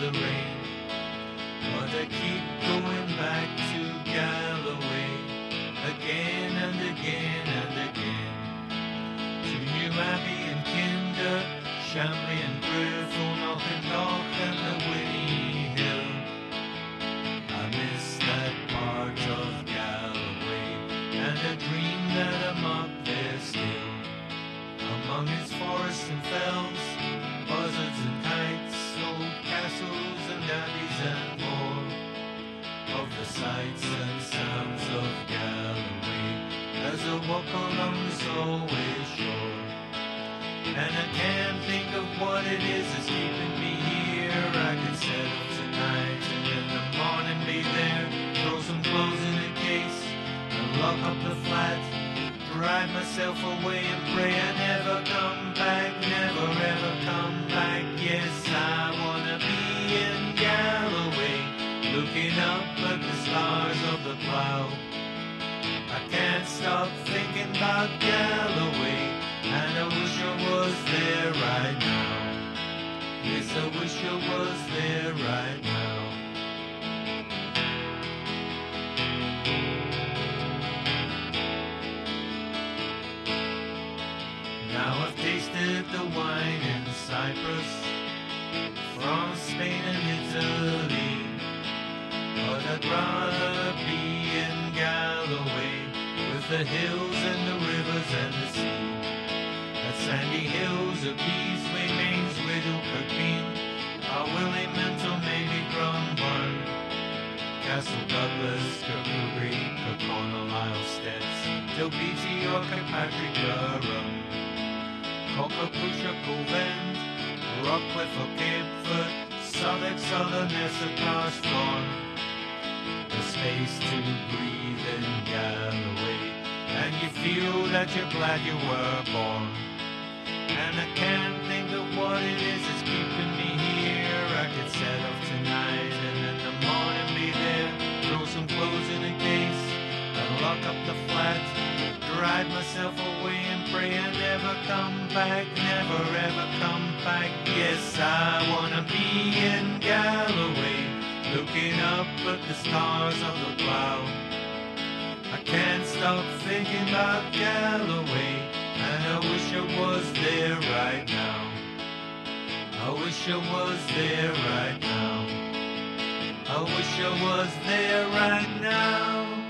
the rain. But I keep going back to Galloway again and again and again. To New Abbey and Kinder, Shambellie and Criffel, Auchinloch and the Winnie Hill. I miss that part of Galloway and I dream that I'm up there still. Among its forests and fells, the sights and sounds of Galloway as I walk along the Solway shore. And I can't think of what it is that's keeping me here. I could set off tonight and in the morning be there. Throw some clothes in a case and lock up the flat. Drive myself away and pray I never come back, never ever come back. Yes, I wanna be in Galloway, looking up stars of the plow. I can't stop thinking about Galloway, and I wish I was there right now. Yes, I wish I was there right now. Now I've tasted the wine in Cyprus, from Spain and Italy. The hills and the rivers and the sea. At Sandyhills, of Beesway, Mains, Widow, Kirkbean, our Willie Mental, maybe Grumburn, Castle Douglas, Kirkcudbright, Kirkconnell, Isle Dalbeattie or Kirkpatrick, Durham, Cockapusha, Colvend, Rockcliffe or Kippford, Southwick, Southerness or Carsethorn. The space to breathe in Galloway, and you feel that you're glad you were born. And I can't think of what it is that's keeping me here. I could set off tonight and in the morning be there. Throw some clothes in a case and lock up the flat. Drive myself away and pray I never come back, never ever come back. Yes, I wanna be in Galloway, looking up at the stars of the plow. Stop thinking about Galloway, and I wish I was there right now. I wish I was there right now. I wish I was there right now.